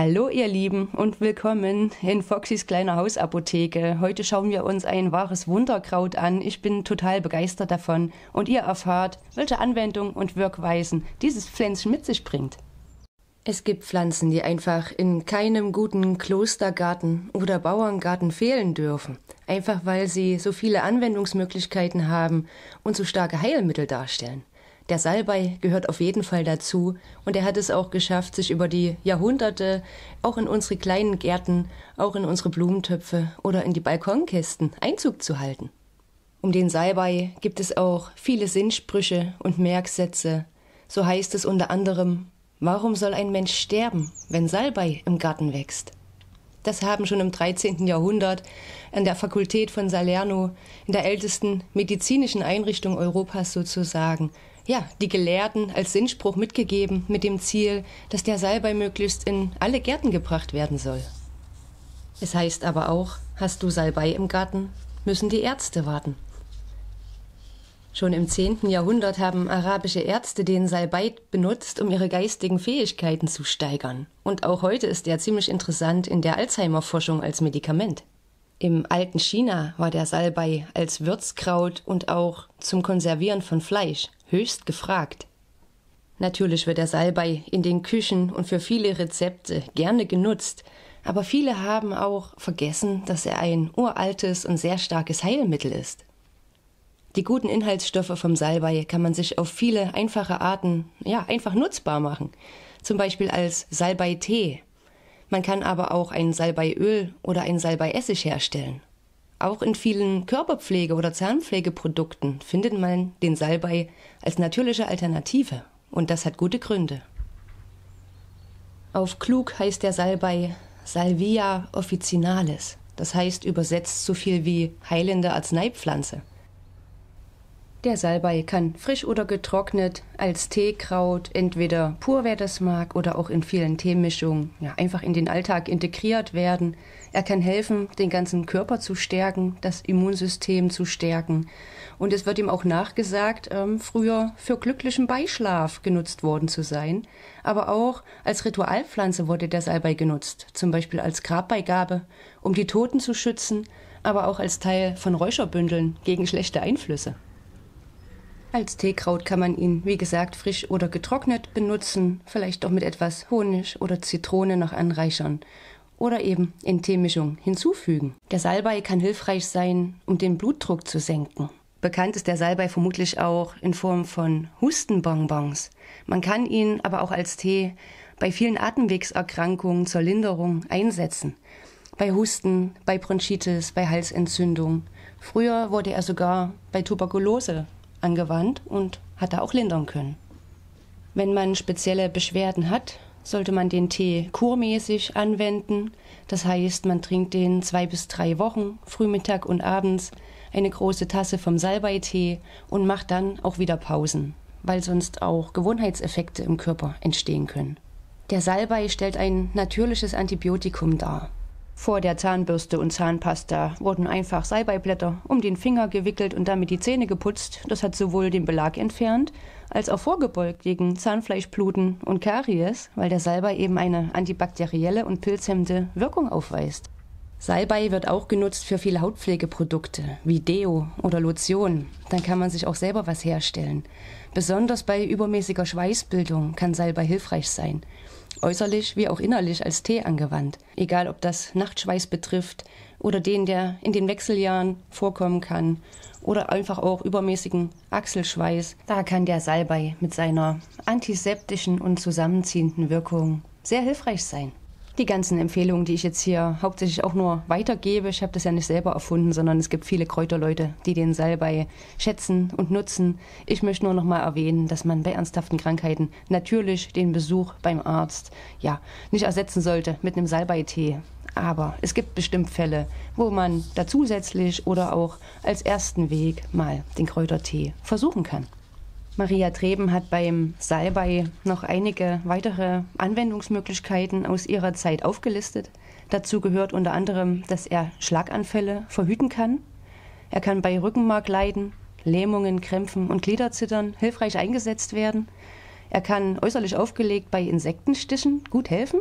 Hallo ihr Lieben und willkommen in Foxys kleiner Hausapotheke. Heute schauen wir uns ein wahres Wunderkraut an. Ich bin total begeistert davon und ihr erfahrt, welche Anwendung und Wirkweisen dieses Pflänzchen mit sich bringt. Es gibt Pflanzen, die einfach in keinem guten Klostergarten oder Bauerngarten fehlen dürfen, einfach weil sie so viele Anwendungsmöglichkeiten haben und so starke Heilmittel darstellen. Der Salbei gehört auf jeden Fall dazu und er hat es auch geschafft, sich über die Jahrhunderte auch in unsere kleinen Gärten, auch in unsere Blumentöpfe oder in die Balkonkästen Einzug zu halten. Um den Salbei gibt es auch viele Sinnsprüche und Merksätze. So heißt es unter anderem, warum soll ein Mensch sterben, wenn Salbei im Garten wächst? Das haben schon im 13. Jahrhundert an der Fakultät von Salerno, in der ältesten medizinischen Einrichtung Europas sozusagen, ja, die Gelehrten als Sinnspruch mitgegeben, mit dem Ziel, dass der Salbei möglichst in alle Gärten gebracht werden soll. Es heißt aber auch, hast du Salbei im Garten, müssen die Ärzte warten. Schon im 10. Jahrhundert haben arabische Ärzte den Salbei benutzt, um ihre geistigen Fähigkeiten zu steigern. Und auch heute ist er ziemlich interessant in der Alzheimer-Forschung als Medikament. Im alten China war der Salbei als Würzkraut und auch zum Konservieren von Fleisch höchst gefragt. Natürlich wird der Salbei in den Küchen und für viele Rezepte gerne genutzt, aber viele haben auch vergessen, dass er ein uraltes und sehr starkes Heilmittel ist. Die guten Inhaltsstoffe vom Salbei kann man sich auf viele einfache Arten ja einfach nutzbar machen, zum Beispiel als Salbei-Tee. Man kann aber auch ein Salbeiöl oder ein Salbeiessig herstellen. Auch in vielen Körperpflege- oder Zahnpflegeprodukten findet man den Salbei als natürliche Alternative. Und das hat gute Gründe. Auf klug heißt der Salbei Salvia officinalis. Das heißt übersetzt so viel wie heilende Arzneipflanze. Der Salbei kann frisch oder getrocknet als Teekraut, entweder pur wer das mag oder auch in vielen Teemischungen, ja, einfach in den Alltag integriert werden. Er kann helfen, den ganzen Körper zu stärken, das Immunsystem zu stärken. Und es wird ihm auch nachgesagt, ähm, früher für glücklichen Beischlaf genutzt worden zu sein. Aber auch als Ritualpflanze wurde der Salbei genutzt, zum Beispiel als Grabbeigabe, um die Toten zu schützen, aber auch als Teil von Räucherbündeln gegen schlechte Einflüsse. Als Teekraut kann man ihn, wie gesagt, frisch oder getrocknet benutzen, vielleicht auch mit etwas Honig oder Zitrone noch anreichern oder eben in Teemischung hinzufügen. Der Salbei kann hilfreich sein, um den Blutdruck zu senken. Bekannt ist der Salbei vermutlich auch in Form von Hustenbonbons. Man kann ihn aber auch als Tee bei vielen Atemwegserkrankungen zur Linderung einsetzen. Bei Husten, bei Bronchitis, bei Halsentzündung. Früher wurde er sogar bei Tuberkulose angewandt und hat da auch lindern können. Wenn man spezielle Beschwerden hat, sollte man den Tee kurmäßig anwenden. Das heißt, man trinkt den zwei bis drei Wochen, Frühmittag und abends, eine große Tasse vom Salbeitee und macht dann auch wieder Pausen, weil sonst auch Gewohnheitseffekte im Körper entstehen können. Der Salbei stellt ein natürliches Antibiotikum dar. Vor der Zahnbürste und Zahnpasta wurden einfach Salbeiblätter um den Finger gewickelt und damit die Zähne geputzt. Das hat sowohl den Belag entfernt, als auch vorgebeugt gegen Zahnfleischbluten und Karies, weil der Salbei eben eine antibakterielle und pilzhemmende Wirkung aufweist. Salbei wird auch genutzt für viele Hautpflegeprodukte wie Deo oder Lotion. Dann kann man sich auch selber was herstellen. Besonders bei übermäßiger Schweißbildung kann Salbei hilfreich sein äußerlich wie auch innerlich als Tee angewandt, egal ob das Nachtschweiß betrifft oder den, der in den Wechseljahren vorkommen kann oder einfach auch übermäßigen Achselschweiß. Da kann der Salbei mit seiner antiseptischen und zusammenziehenden Wirkung sehr hilfreich sein die ganzen Empfehlungen, die ich jetzt hier hauptsächlich auch nur weitergebe, ich habe das ja nicht selber erfunden, sondern es gibt viele Kräuterleute, die den Salbei schätzen und nutzen. Ich möchte nur noch mal erwähnen, dass man bei ernsthaften Krankheiten natürlich den Besuch beim Arzt ja nicht ersetzen sollte mit einem Salbeitee. Aber es gibt bestimmt Fälle, wo man da zusätzlich oder auch als ersten Weg mal den Kräutertee versuchen kann. Maria Treben hat beim Salbei noch einige weitere Anwendungsmöglichkeiten aus ihrer Zeit aufgelistet. Dazu gehört unter anderem, dass er Schlaganfälle verhüten kann. Er kann bei Rückenmarkleiden, Lähmungen, Krämpfen und Gliederzittern hilfreich eingesetzt werden. Er kann äußerlich aufgelegt bei Insektenstichen gut helfen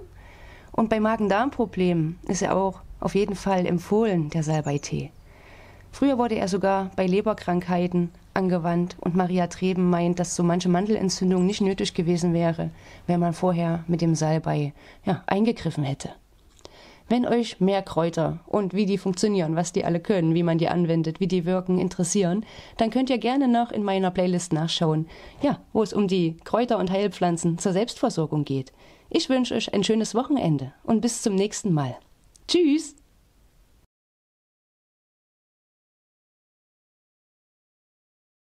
Und bei Magen-Darm-Problemen ist er auch auf jeden Fall empfohlen, der Salbeitee. Früher wurde er sogar bei Leberkrankheiten angewandt und Maria Treben meint, dass so manche Mandelentzündung nicht nötig gewesen wäre, wenn man vorher mit dem Salbei ja, eingegriffen hätte. Wenn euch mehr Kräuter und wie die funktionieren, was die alle können, wie man die anwendet, wie die wirken, interessieren, dann könnt ihr gerne noch in meiner Playlist nachschauen, ja, wo es um die Kräuter und Heilpflanzen zur Selbstversorgung geht. Ich wünsche euch ein schönes Wochenende und bis zum nächsten Mal. Tschüss!